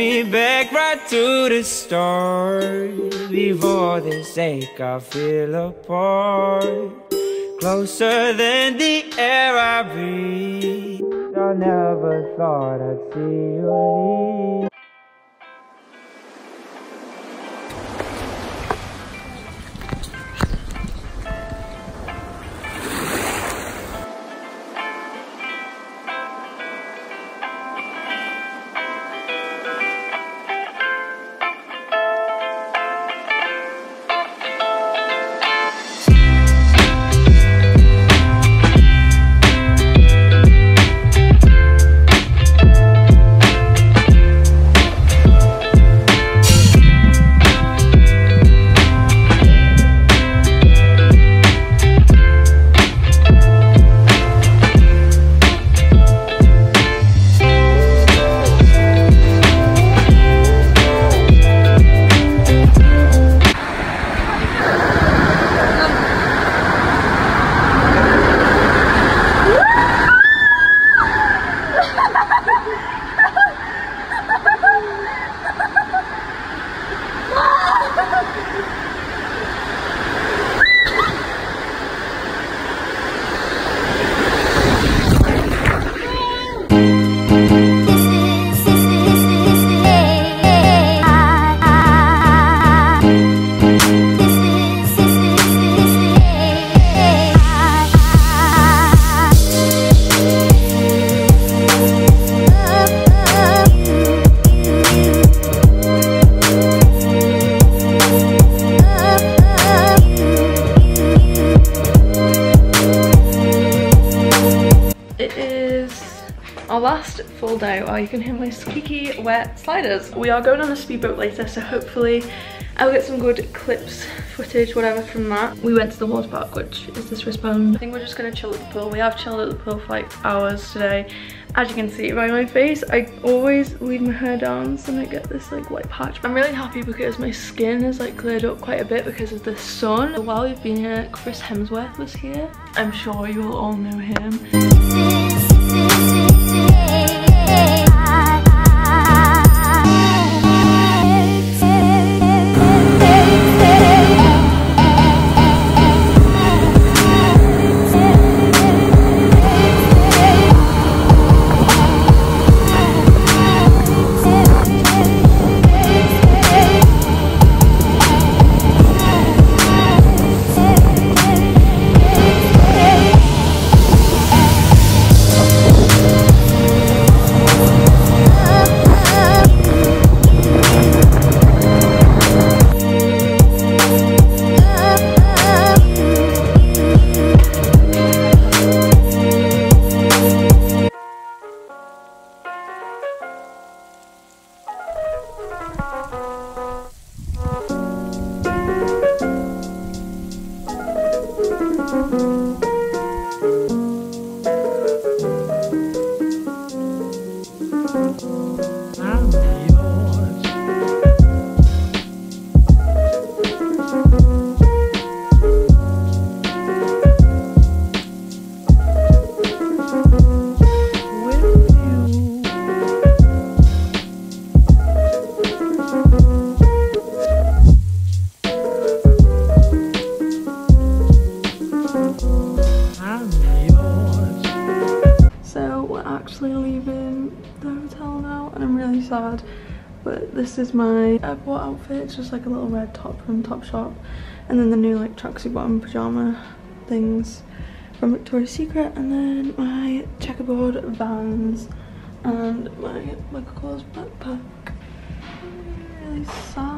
Me back right to the start. Before this ache, I feel apart. Closer than the air I breathe. I never thought I'd see you leave. Our last full day. Oh, you can hear my squeaky wet sliders. We are going on a speedboat later, so hopefully I'll get some good clips, footage, whatever from that. We went to the water park, which is the Swiss wristband. I think we're just gonna chill at the pool. We have chilled at the pool for like hours today. As you can see by my face, I always leave my hair down so I get this like white patch. I'm really happy because my skin has like cleared up quite a bit because of the sun. While we've been here, Chris Hemsworth was here. I'm sure you all know him. So actually leaving the hotel now and I'm really sad but this is my airport outfit. It's just like a little red top from Topshop and then the new like tracksuit bottom pyjama things from Victoria's Secret and then my checkerboard vans and my Michael Kors backpack. I'm really sad